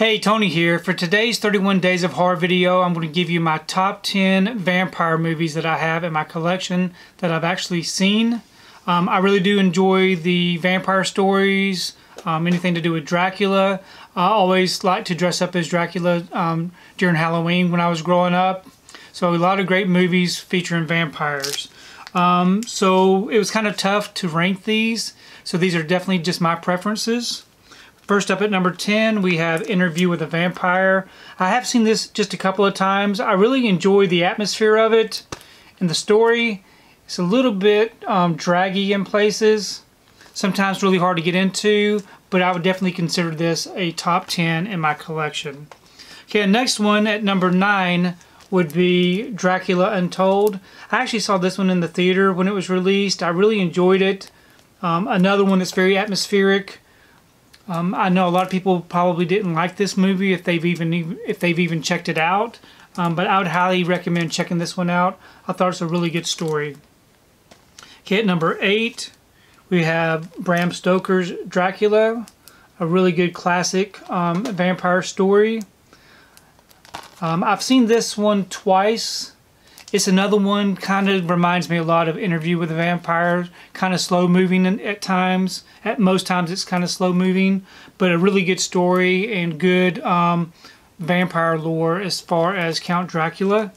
Hey, Tony here. For today's 31 Days of Horror video, I'm going to give you my top 10 vampire movies that I have in my collection that I've actually seen. Um, I really do enjoy the vampire stories, um, anything to do with Dracula. I always liked to dress up as Dracula um, during Halloween when I was growing up. So a lot of great movies featuring vampires. Um, so it was kind of tough to rank these. So these are definitely just my preferences. First up at number 10, we have Interview with a Vampire. I have seen this just a couple of times. I really enjoy the atmosphere of it and the story. It's a little bit um, draggy in places, sometimes really hard to get into, but I would definitely consider this a top 10 in my collection. Okay, next one at number 9 would be Dracula Untold. I actually saw this one in the theater when it was released. I really enjoyed it. Um, another one that's very atmospheric. Um, I know a lot of people probably didn't like this movie if they've even if they've even checked it out, um, but I would highly recommend checking this one out. I thought it's a really good story. Okay, at number eight, we have Bram Stoker's Dracula, a really good classic um, vampire story. Um, I've seen this one twice. It's another one kind of reminds me a lot of Interview with a Vampire, kind of slow moving at times. At most times it's kind of slow moving, but a really good story and good um, vampire lore as far as Count Dracula.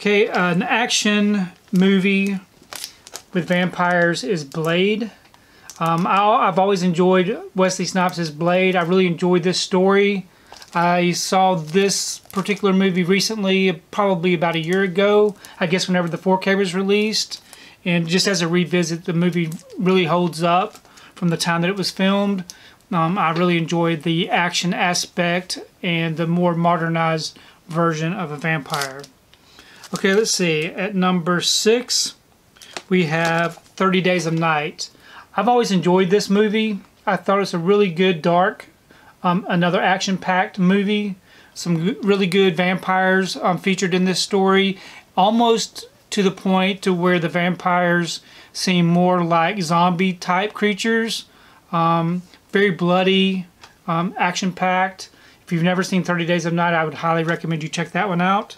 Okay, an action movie with vampires is Blade. Um, I, have always enjoyed Wesley Snipes' Blade. I really enjoyed this story. I saw this particular movie recently, probably about a year ago, I guess whenever the 4K was released. And just as a revisit, the movie really holds up from the time that it was filmed. Um, I really enjoyed the action aspect and the more modernized version of a vampire. Okay, let's see. At number six, we have 30 Days of Night. I've always enjoyed this movie. I thought it's a really good, dark um, another action-packed movie. Some really good vampires um, featured in this story. Almost to the point to where the vampires seem more like zombie-type creatures. Um, very bloody, um, action-packed. If you've never seen 30 Days of Night, I would highly recommend you check that one out.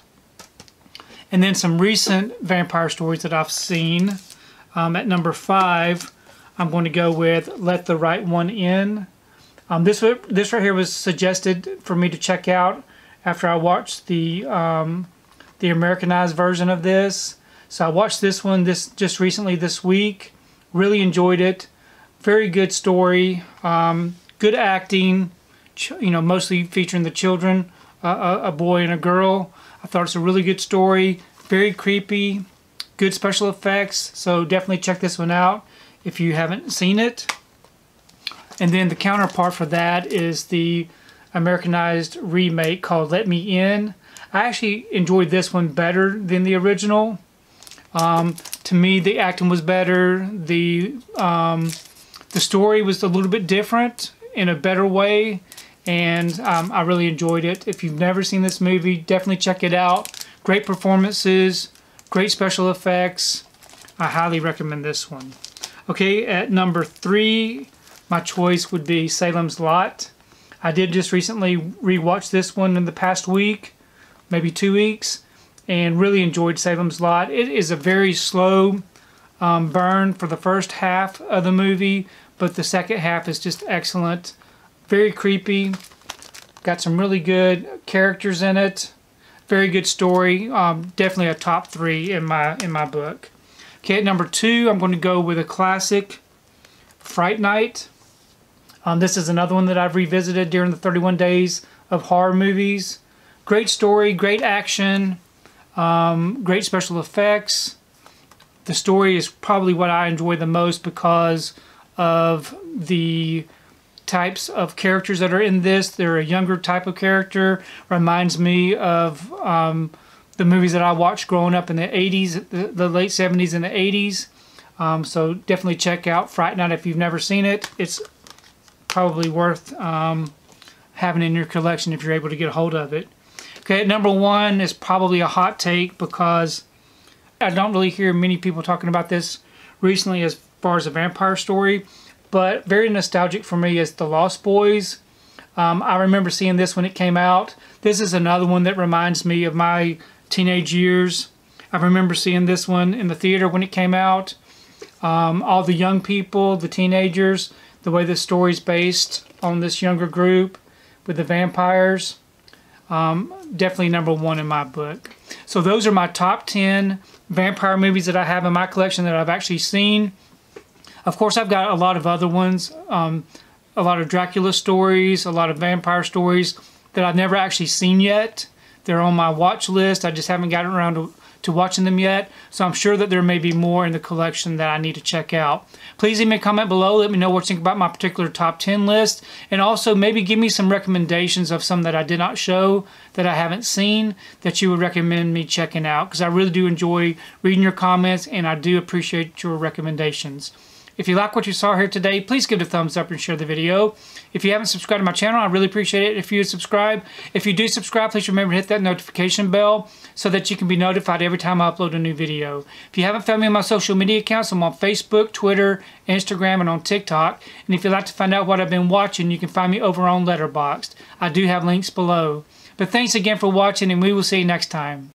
And then some recent vampire stories that I've seen. Um, at number five, I'm going to go with Let the Right One In. Um, this this right here was suggested for me to check out after I watched the um, the Americanized version of this. So I watched this one this just recently this week. Really enjoyed it. Very good story. Um, good acting. You know, mostly featuring the children, uh, a boy and a girl. I thought it's a really good story. Very creepy. Good special effects. So definitely check this one out if you haven't seen it. And then the counterpart for that is the Americanized remake called Let Me In. I actually enjoyed this one better than the original. Um, to me, the acting was better. The um, the story was a little bit different in a better way, and um, I really enjoyed it. If you've never seen this movie, definitely check it out. Great performances, great special effects. I highly recommend this one. Okay, at number three, my choice would be Salem's Lot. I did just recently rewatch this one in the past week, maybe two weeks, and really enjoyed Salem's Lot. It is a very slow um, burn for the first half of the movie, but the second half is just excellent. Very creepy. Got some really good characters in it. Very good story. Um, definitely a top three in my in my book. Okay, at number two, I'm going to go with a classic, Fright Night. Um, this is another one that I've revisited during the 31 days of horror movies. Great story, great action, um, great special effects. The story is probably what I enjoy the most because of the types of characters that are in this. They're a younger type of character. Reminds me of um, the movies that I watched growing up in the 80s, the, the late 70s and the 80s. Um, so definitely check out Fright Night if you've never seen it. It's probably worth um, having in your collection if you're able to get a hold of it. Okay, number one is probably a hot take because I don't really hear many people talking about this recently as far as a vampire story, but very nostalgic for me is The Lost Boys. Um, I remember seeing this when it came out. This is another one that reminds me of my teenage years. I remember seeing this one in the theater when it came out. Um, all the young people, the teenagers, the way the story's based on this younger group with the vampires. Um, definitely number one in my book. So those are my top 10 vampire movies that I have in my collection that I've actually seen. Of course, I've got a lot of other ones, um, a lot of Dracula stories, a lot of vampire stories that I've never actually seen yet. They're on my watch list. I just haven't gotten around to to watching them yet, so I'm sure that there may be more in the collection that I need to check out. Please leave me a comment below. Let me know what you think about my particular top 10 list, and also maybe give me some recommendations of some that I did not show that I haven't seen that you would recommend me checking out, because I really do enjoy reading your comments, and I do appreciate your recommendations. If you like what you saw here today, please give it a thumbs up and share the video. If you haven't subscribed to my channel, I really appreciate it if you subscribe. If you do subscribe, please remember to hit that notification bell so that you can be notified every time I upload a new video. If you haven't found me on my social media accounts, I'm on Facebook, Twitter, Instagram, and on TikTok. And if you'd like to find out what I've been watching, you can find me over on Letterboxd. I do have links below. But thanks again for watching, and we will see you next time.